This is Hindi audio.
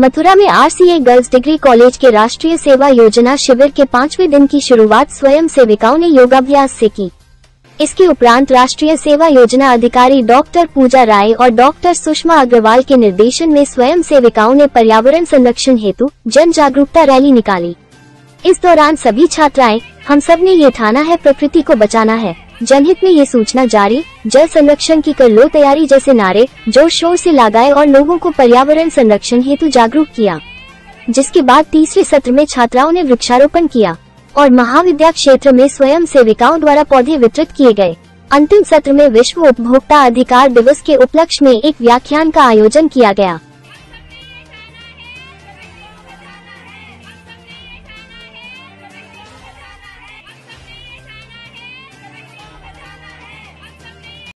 मथुरा में आरसीए गर्ल्स डिग्री कॉलेज के राष्ट्रीय सेवा योजना शिविर के पाँचवें दिन की शुरुआत स्वयं सेविकाओं ने योगाभ्यास से की। इसके उपरांत राष्ट्रीय सेवा योजना अधिकारी डॉक्टर पूजा राय और डॉक्टर सुषमा अग्रवाल के निर्देशन में स्वयं सेविकाओं ने पर्यावरण संरक्षण हेतु जन जागरूकता रैली निकाली। इस दौरान सभी छात्राएँ, हम सबने ये ठाना है, प्रकृति को बचाना है। जनहित में ये सूचना जारी, जल संरक्षण की कर लो तैयारी जैसे नारे, ज़ोर शोर से लगाए और लोगों को पर्यावरण संरक्षण हेतु जागरूक किया। जिसके बाद तीसरे सत्र में छात्राओं ने वृक्षारोपण किया और महाविद्या क्षेत्र में स्वयं सेविकाओं द्वारा पौधे वितरित किए गए। अंतिम सत्र में विश्व उपभोक्ता अधिकार दिवस के उपलक्ष्य में एक व्याख्यान का आयोजन किया गया।